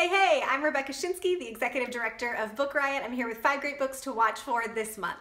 Hey, hey, I'm Rebecca Schinsky, the Executive Director of Book Riot. I'm here with five great books to watch for this month.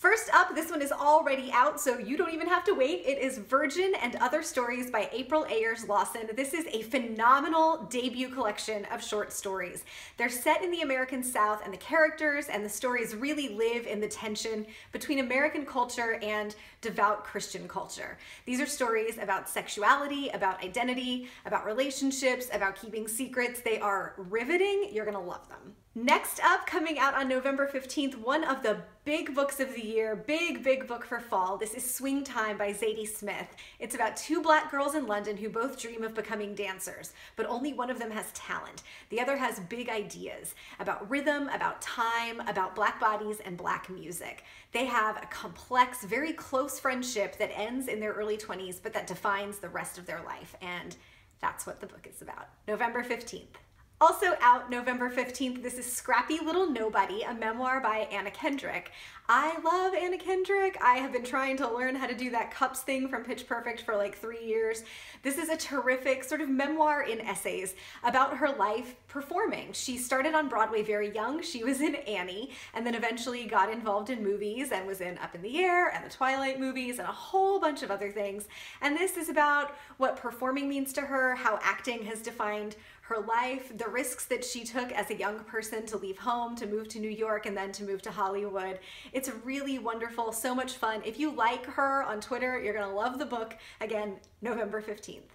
First up, this one is already out, so you don't even have to wait. It is Virgin and Other Stories by April Ayers Lawson. This is a phenomenal debut collection of short stories. They're set in the American South, and the characters and the stories really live in the tension between American culture and devout Christian culture. These are stories about sexuality, about identity, about relationships, about keeping secrets. They are riveting. You're gonna love them. Next up, coming out on November 15th, one of the big books of the year, big, big book for fall. This is Swing Time by Zadie Smith. It's about two black girls in London who both dream of becoming dancers, but only one of them has talent. The other has big ideas about rhythm, about time, about black bodies, and black music. They have a complex, very close friendship that ends in their early 20s, but that defines the rest of their life. And that's what the book is about. November 15th. Also out November 15th, this is Scrappy Little Nobody, a memoir by Anna Kendrick. I love Anna Kendrick. I have been trying to learn how to do that cups thing from Pitch Perfect for like three years. This is a terrific sort of memoir in essays about her life performing. She started on Broadway very young. She was in Annie and then eventually got involved in movies and was in Up in the Air and the Twilight movies and a whole bunch of other things. And this is about what performing means to her, how acting has defined her life, the risks that she took as a young person to leave home, to move to New York, and then to move to Hollywood. It's really wonderful, so much fun. If you like her on Twitter, you're gonna love the book. Again, November 15th.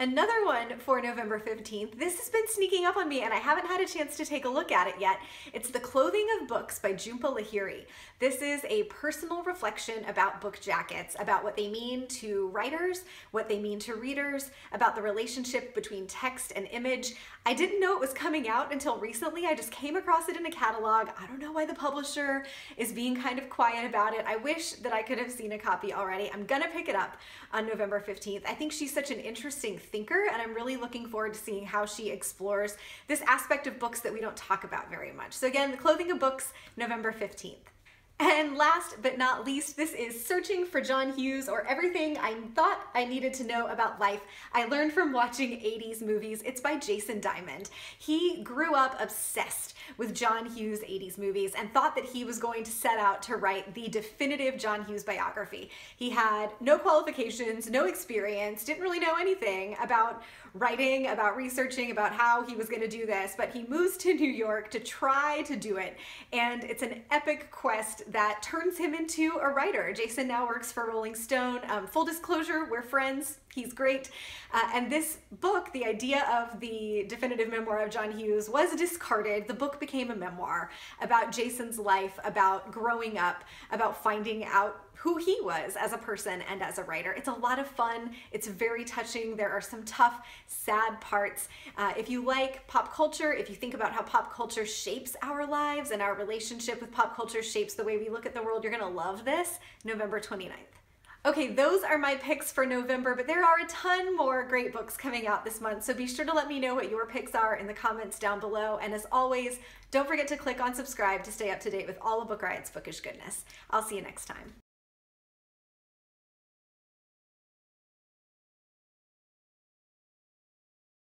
Another one for November 15th. This has been sneaking up on me and I haven't had a chance to take a look at it yet. It's The Clothing of Books by Jhumpa Lahiri. This is a personal reflection about book jackets, about what they mean to writers, what they mean to readers, about the relationship between text and image. I didn't know it was coming out until recently. I just came across it in a catalog. I don't know why the publisher is being kind of quiet about it. I wish that I could have seen a copy already. I'm gonna pick it up on November 15th. I think she's such an interesting thinker, and I'm really looking forward to seeing how she explores this aspect of books that we don't talk about very much. So again, The Clothing of Books, November 15th. And last but not least, this is Searching for John Hughes or Everything I Thought I Needed to Know About Life I Learned from Watching 80s Movies. It's by Jason Diamond. He grew up obsessed with John Hughes 80s movies and thought that he was going to set out to write the definitive John Hughes biography. He had no qualifications, no experience, didn't really know anything about writing, about researching, about how he was going to do this, but he moves to New York to try to do it. And it's an epic quest that turns him into a writer. Jason now works for Rolling Stone. Um, full disclosure, we're friends. He's great. Uh, and this book, the idea of the definitive memoir of John Hughes, was discarded. The book became a memoir about Jason's life, about growing up, about finding out who he was as a person and as a writer. It's a lot of fun. It's very touching. There are some tough, sad parts. Uh, if you like pop culture, if you think about how pop culture shapes our lives and our relationship with pop culture shapes the way we look at the world, you're gonna love this November 29th. Okay, those are my picks for November, but there are a ton more great books coming out this month, so be sure to let me know what your picks are in the comments down below. And as always, don't forget to click on subscribe to stay up to date with all of Book Riot's bookish goodness. I'll see you next time.